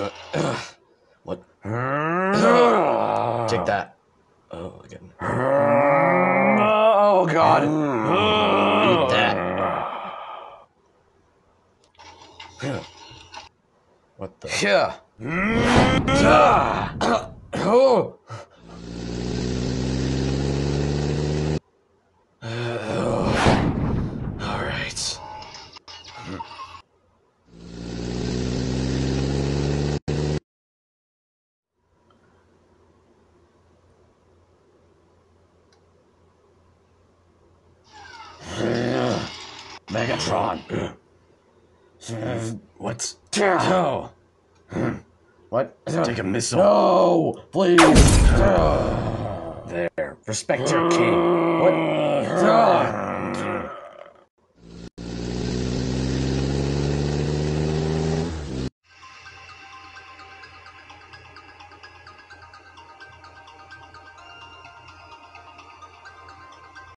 What? Take that. Oh, again. Oh God. Eat that. What the? Yeah. Megatron. What? No. What? Take a missile. No, please. There. Respect your king. What?